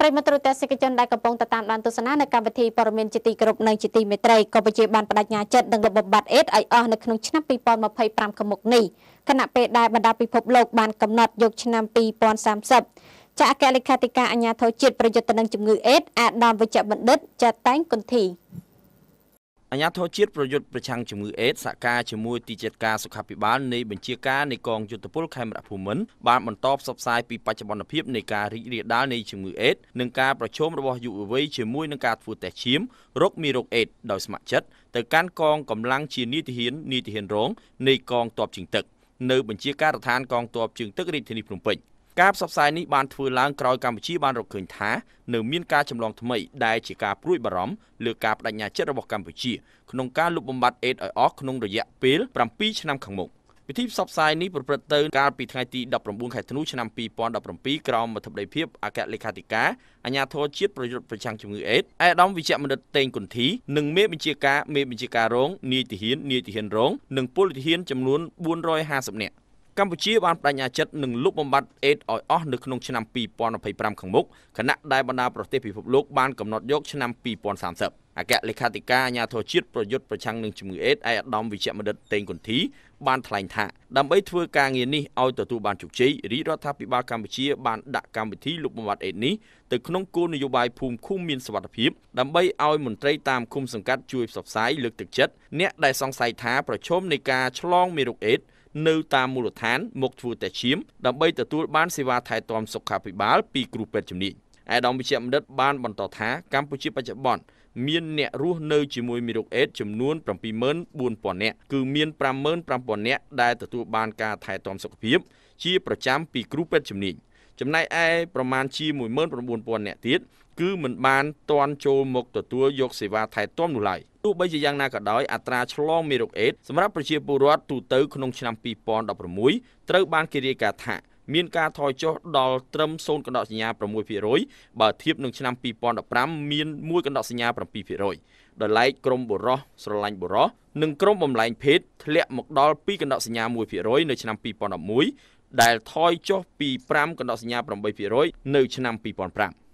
ប្រិមត្តទស្សនិកជនដែលកំពុងតាមដានទស្សនានៅកម្មវិធីព័ត៌មានជាទីគោរពនិងជាទីមេត្រីក៏ប្រជាបានបដិញ្ញាចិត្តនឹងលុបបំបាត់អេដឲ្យអស់នៅក្នុងឆ្នាំ2025ខាងមុខនេះខណៈពេលដែលបណ្ដាពិភពលោកបានកំណត់យកឆ្នាំ2030ចាអគ្គលេខាធិការអាជ្ញាធរជាតិប្រយុទ្ធនឹងជំងឺអេដអាដាមវិជ្ជបណ្ឌិតចាតែងគុន្ធី អាញាធរជាតិប្រយុទ្ធប្រឆាំងជំងឺអេដសហការជាមួយទីចាត់ការសុខាភិបាលនៃបញ្ជាការនៃកងយុទ្ធពលខេមរៈភូមិន្ទបានបន្តផ្សព្វផ្សាយពីបច្ចុប្បន្នភាពនៃការរីករាលដាលនៃជំងឺអេដនិងការប្រឈមរបស់យុវវ័យជាមួយនឹងការធ្វើតេស្តឈាមរោគមេរោគអេដដោយស្ម័គ្រចិត្តទៅកាន់កងកម្លាំងជានីតិហាននីតិហានរងនៃកងទ័ពជើងទឹកនៅបញ្ជាការដ្ឋានកងទ័ពជើងទឹករាជធានីភ្នំពេញ។ ការផ្សព្វផ្សាយនេះបានធ្វើឡើងក្រោយកម្ពុជាបានរកឃើញថានៅមានការចម្លងថ្មីដែលជាការព្រួយបារម្ភលើការបដិញ្ញាចិត្តរបស់កម្ពុជាក្នុងការលុបបំបាត់អេដឲ្យអស់ក្នុងរយៈពេល7ឆ្នាំខាងមុខពិធីផ្សព្វផ្សាយនេះប្រព្រឹត្តទៅកាលពីថ្ងៃទី19ខែធ្នូឆ្នាំ2017ក្រោមមតិបដីភាពអគ្គលេខាធិការអាជ្ញាធរជាតិប្រយុទ្ធប្រឆាំងជំងឺអេដអេដាមវិជ្ជមនិតតេងគុន្ធីនិងមេបញ្ជាការមេបញ្ជាការរងនាយទាហាននាយទាហានរងនិងពលទាហានចំនួន450នាក់ កម្ពុជាបានបដិញ្ញាចិត្តនឹងលុបបំបាត់អេដឲ្យអស់នៅក្នុងឆ្នាំ2025ខាងមុខខណៈដែលបណ្ដាប្រទេសពិភពលោកបានកំណត់យកឆ្នាំ2030អគ្គលេខាធិការអាជ្ញាធរជាតិប្រយុទ្ធប្រឆាំងនឹងជំងឺអេដឯកឧត្តមវិជ្ជបណ្ឌិតតេងគុន្ធីបានថ្លែងថាដើម្បីធ្វើការងារនេះឲ្យទទួលបានជោគជ័យរាជរដ្ឋាភិបាលកម្ពុជាបានដាក់កម្មវិធីលុបបំបាត់អេដនេះទៅក្នុងគោលនយោបាយភូមិឃុំមានសុវត្ថិភាពដើម្បីឲ្យមន្ត្រីតាមឃុំសង្កាត់ជួយផ្សព្វផ្សាយលើកទឹកចិត្តអ្នកដែលសង្ស័យថាប្រឈមនៃការឆ្លងមេរោគអេដ នៅតាមមូលដ្ឋានមកធ្វើតែឈាមដើម្បីទទួលបានសេវាថែទាំសុខាភិបាលពីគ្រូពេទ្យជំនាញឯកឧត្តមវិជ្ជបណ្ឌិតបានបន្តថាកម្ពុជាបច្ចុប្បន្នមានអ្នករស់នៅជាមួយមេរោគអេដចំនួន74000នាក់គឺមាន55000នាក់ដែលទទួលបានការថែទាំសុខភាពជាប្រចាំពីគ្រូពេទ្យជំនាញ ចំណែកឯប្រមាណជា19000នាក់ទៀតគឺមិនបានទាន់ចូលមកទទួលយកសេវាថែទាំនោះឡើយទោះបីជាយ៉ាងណាក៏ដោយអត្រាឆ្លងមេរោគអេដសម្រាប់ប្រជាពលរដ្ឋទូទៅក្នុងឆ្នាំ2016ត្រូវបានគេរាយការណ៍ថាមានការថយចុះដល់ត្រឹម0កណ្ដកសញ្ញា6%បើធៀបនឹងឆ្នាំ2015មាន1កណ្ដកសញ្ញា7%ដោយឡែកក្រមបុរសស្រឡាញ់បុរសនិងក្រមបំលែងភេទធ្លាក់មកដល់2កណ្ដកសញ្ញា1%នៅឆ្នាំ2011 ដែលថយចុះពី5កណ្ដកសញ្ញា8%នៅឆ្នាំ2005